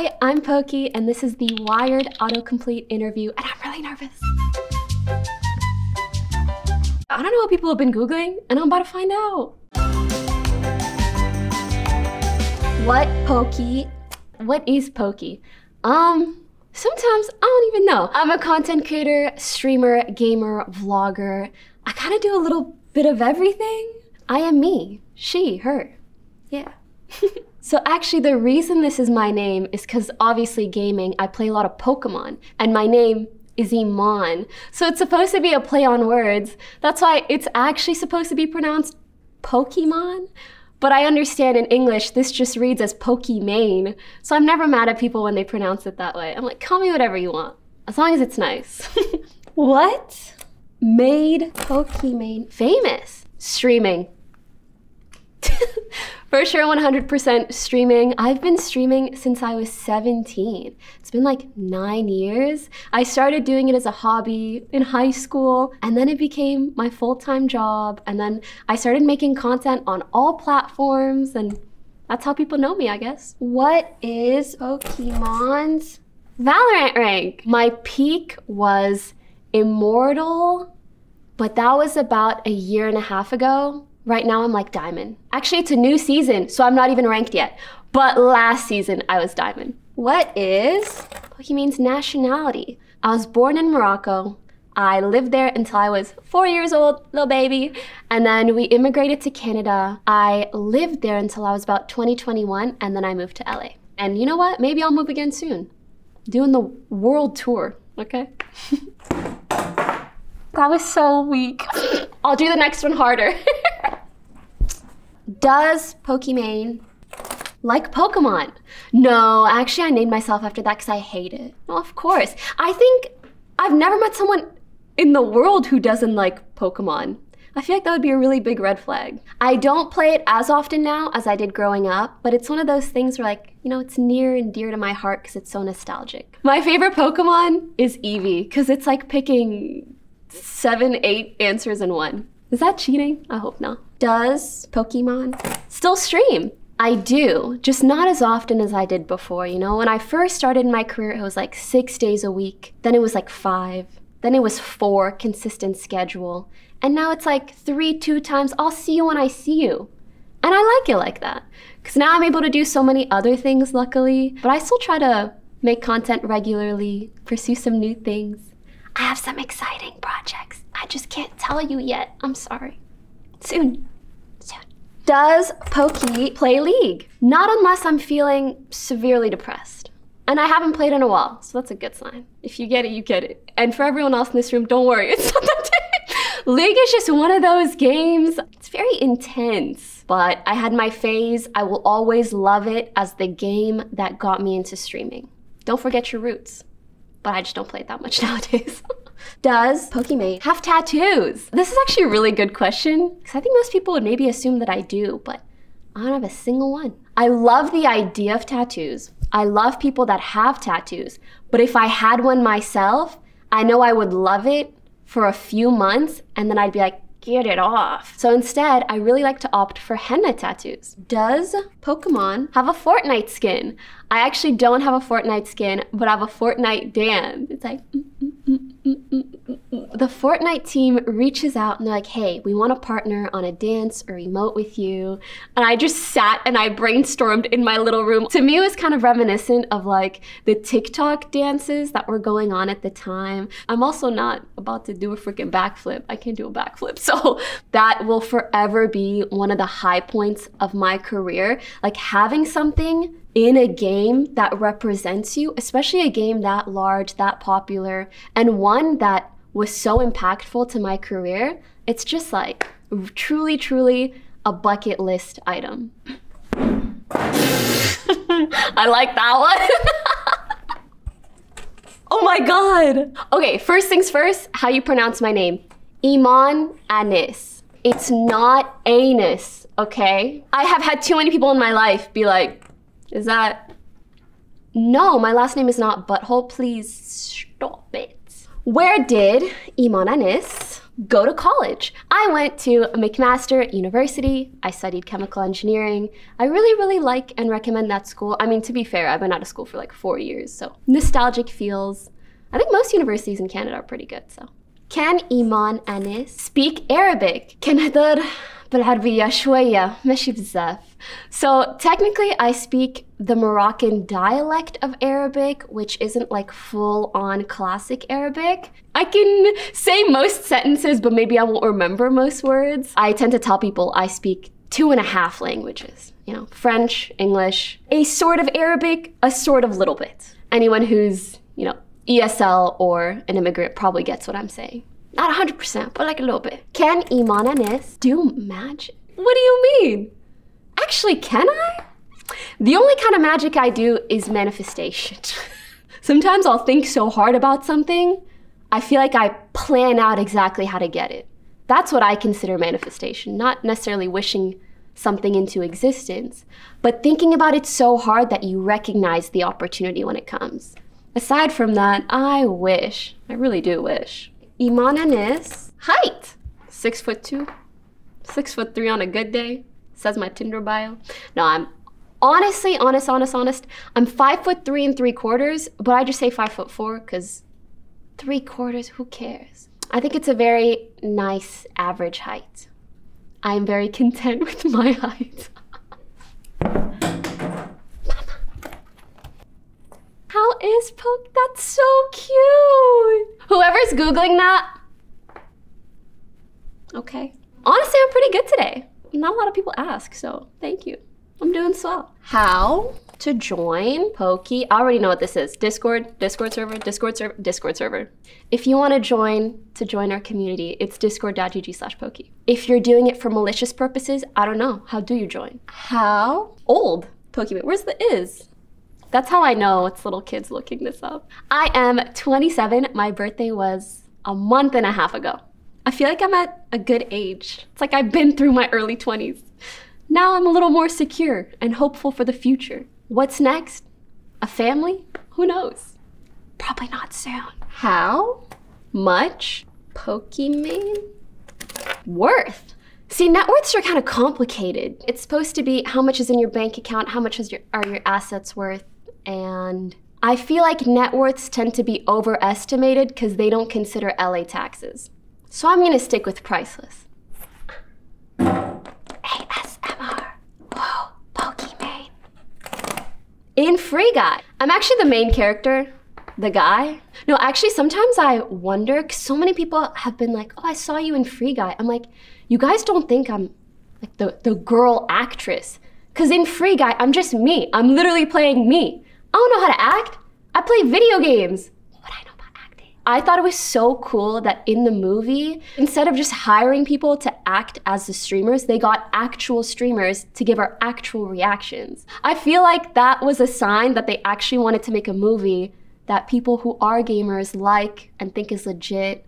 Hi, I'm Pokey, and this is the Wired autocomplete interview, and I'm really nervous. I don't know what people have been Googling, and I'm about to find out. What Pokey? What is Pokey? Um, sometimes I don't even know. I'm a content creator, streamer, gamer, vlogger. I kind of do a little bit of everything. I am me, she, her. Yeah. so actually the reason this is my name is because obviously gaming, I play a lot of Pokemon and my name is Imane. So it's supposed to be a play on words. That's why it's actually supposed to be pronounced Pokemon. But I understand in English, this just reads as Pokimane. So I'm never mad at people when they pronounce it that way. I'm like, call me whatever you want, as long as it's nice. what made Pokimane famous? Streaming. For sure, 100% streaming. I've been streaming since I was 17. It's been like nine years. I started doing it as a hobby in high school, and then it became my full time job. And then I started making content on all platforms, and that's how people know me, I guess. What is Pokimane's Valorant rank? My peak was Immortal, but that was about a year and a half ago. Right now I'm like diamond. Actually, it's a new season, so I'm not even ranked yet. But last season I was diamond. What is Pokimane's nationality? I was born in Morocco. I lived there until I was four years old, little baby. And then we immigrated to Canada. I lived there until I was about 2021, and then I moved to LA. And you know what? Maybe I'll move again soon. Doing the world tour, okay? that was so weak. I'll do the next one harder. Does Pokimane like Pokemon? No, actually, I named myself after that because I hate it. Well, of course. I think I've never met someone in the world who doesn't like Pokemon. I feel like that would be a really big red flag. I don't play it as often now as I did growing up, but it's one of those things where, like, you know, it's near and dear to my heart because it's so nostalgic. My favorite Pokemon is Eevee because it's like picking seven, eight answers in one. Is that cheating? I hope not. Does Pokimane still stream? I do, just not as often as I did before. You know, when I first started my career, it was like six days a week. Then it was like five. Then it was four, consistent schedule. And now it's like three, two times. I'll see you when I see you. And I like it like that. Because now I'm able to do so many other things, luckily. But I still try to make content regularly, pursue some new things. I have some exciting projects. I just can't tell you yet. I'm sorry. Soon. Soon. Does Pokey play League? Not unless I'm feeling severely depressed. And I haven't played in a while, so that's a good sign. If you get it, you get it. And for everyone else in this room, don't worry, it's not that League is just one of those games. It's very intense, but I had my phase. I will always love it as the game that got me into streaming. Don't forget your roots, but I just don't play it that much nowadays. Does Pokimane have tattoos? This is actually a really good question because I think most people would maybe assume that I do, but I don't have a single one. I love the idea of tattoos. I love people that have tattoos, but if I had one myself, I know I would love it for a few months and then I'd be like, get it off. So instead, I really like to opt for henna tattoos. Does Pokimane have a Fortnite skin? I actually don't have a Fortnite skin, but I have a Fortnite dance. It's like, mm, mm, うんうんうん。The Fortnite team reaches out and they're like, hey, we want to partner on a dance or emote with you. And I just sat and I brainstormed in my little room. To me, it was kind of reminiscent of like the TikTok dances that were going on at the time. I'm also not about to do a freaking backflip. I can't do a backflip. So that will forever be one of the high points of my career. Like having something in a game that represents you, especially a game that large, that popular, and one that was so impactful to my career, it's just like truly, truly a bucket list item. I like that one. oh my god. Okay, first things first, how you pronounce my name. Imane Anys. It's not anus, okay? I have had too many people in my life be like, is that. No, my last name is not butthole. Please stop it. Where did Imane Anys go to college? I went to McMaster University. I studied chemical engineering. I really, really like and recommend that school. I mean, to be fair, I've been out of school for like four years, so nostalgic feels. I think most universities in Canada are pretty good, so. Can Imane Anys speak Arabic? Can بالعربية شوية ماشي بزاف. So technically I speak the Moroccan dialect of Arabic, which isn't like full on classic Arabic. I can say most sentences, but maybe I won't remember most words. I tend to tell people I speak two and a half languages, you know, French, English, a sort of Arabic, a sort of little bit. Anyone who's, you know, ESL or an immigrant probably gets what I'm saying. Not 100%, but like a little bit. Can Imane Anys do magic? What do you mean? Actually, can I? The only kind of magic I do is manifestation. Sometimes I'll think so hard about something, I feel like I plan out exactly how to get it. That's what I consider manifestation, not necessarily wishing something into existence, but thinking about it so hard that you recognize the opportunity when it comes. Aside from that, I wish, I really do wish. Imane Anys, height, six foot two, six foot three on a good day, says my Tinder bio. No, I'm honestly, honest, honest, honest. I'm five foot three and three quarters, but I just say five foot four because three quarters, who cares? I think it's a very nice average height. I'm very content with my height. How is Poke? That's so cute. Whoever's Googling that, okay. Honestly, I'm pretty good today. Not a lot of people ask, so thank you. I'm doing swell. How to join Pokey? I already know what this is. Discord, Discord server, Discord server, Discord server. If you want to join to join our community, it's discord.gg slash Pokey. If you're doing it for malicious purposes, I don't know. How do you join? How old? Pokimane. Where's the is? That's how I know it's little kids looking this up. I am 27. My birthday was a month and a half ago. I feel like I'm at a good age. It's like I've been through my early 20s. Now I'm a little more secure and hopeful for the future. What's next? A family? Who knows? Probably not soon. How much Pokimane worth? See, net worths are kind of complicated. It's supposed to be how much is in your bank account, how much your, are your assets worth, and I feel like net worths tend to be overestimated because they don't consider LA taxes. So I'm gonna stick with priceless. ASMR. Whoa, Pokimane. In Free Guy, I'm actually the main character, the guy. No, actually, sometimes I wonder, because so many people have been like, oh, I saw you in Free Guy. I'm like, you guys don't think I'm like the, the girl actress. Because in Free Guy, I'm just me. I'm literally playing me. I don't know how to act. I play video games. What would I know about acting? I thought it was so cool that in the movie, instead of just hiring people to act as the streamers, they got actual streamers to give our actual reactions. I feel like that was a sign that they actually wanted to make a movie that people who are gamers like and think is legit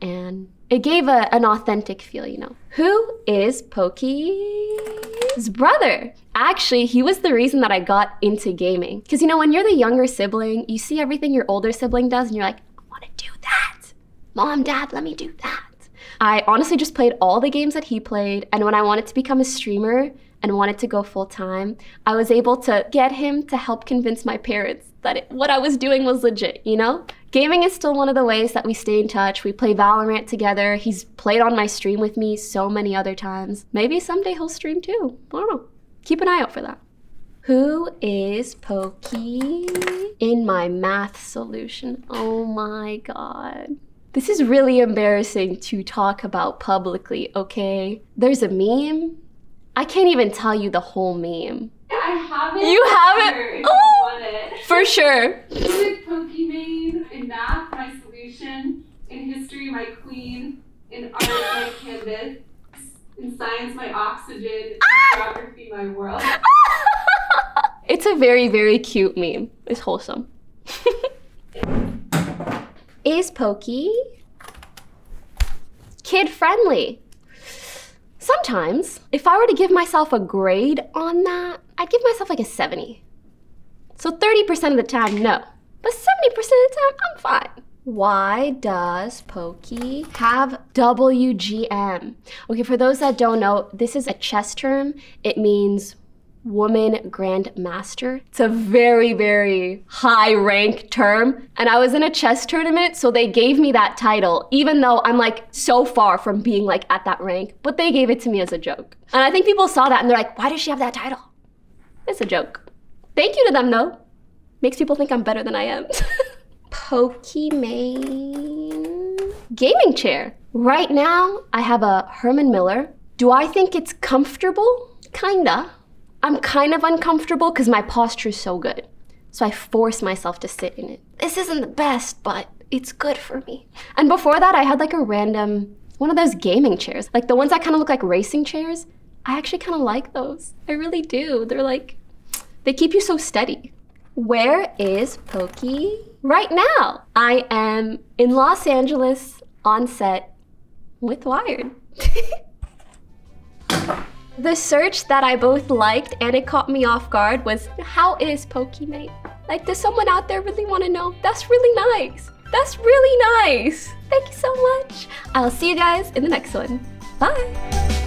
and it gave a, an authentic feel, you know. Who is Pokey's brother? Actually, he was the reason that I got into gaming. Because, you know, when you're the younger sibling, you see everything your older sibling does, and you're like, I want to do that. Mom, dad, let me do that. I honestly just played all the games that he played, and when I wanted to become a streamer and wanted to go full time, I was able to get him to help convince my parents that it, what I was doing was legit, you know? Gaming is still one of the ways that we stay in touch. We play Valorant together. He's played on my stream with me so many other times. Maybe someday he'll stream too. I don't know. Keep an eye out for that. Who is Pokey in my math solution? Oh my god. This is really embarrassing to talk about publicly, okay? There's a meme. I can't even tell you the whole meme. I have it. You haven't? here if you Oh! it. For sure. With Pokimane, in math, my solution. In history, my queen. In art, my canvas. In science, my oxygen. In Ah! geography, my world. it's a very, very cute meme. It's wholesome. is Pokey kid friendly? Sometimes, if I were to give myself a grade on that, I'd give myself like a 70. So 30% of the time, no. But 70% of the time, I'm fine. Why does Pokey have WGM? Okay, for those that don't know, this is a chess term. It means woman grandmaster. It's a very, very high rank term. And I was in a chess tournament, so they gave me that title, even though I'm like so far from being like at that rank. But they gave it to me as a joke. And I think people saw that and they're like, why does she have that title? It's a joke. Thank you to them though. Makes people think I'm better than I am. Pokimane gaming chair. Right now, I have a Herman Miller. Do I think it's comfortable? Kinda. I'm kind of uncomfortable because my posture is so good. So I force myself to sit in it. This isn't the best, but it's good for me. And before that, I had like a random one of those gaming chairs, like the ones that kind of look like racing chairs. I actually kind of like those. I really do. They're like, they keep you so steady. Where is Pokey right now? I am in Los Angeles on set with Wired. The search that I both liked and it caught me off guard was how is Pokimane? Like, does someone out there really want to know? That's really nice. That's really nice. Thank you so much. I'll see you guys in the next one. Bye.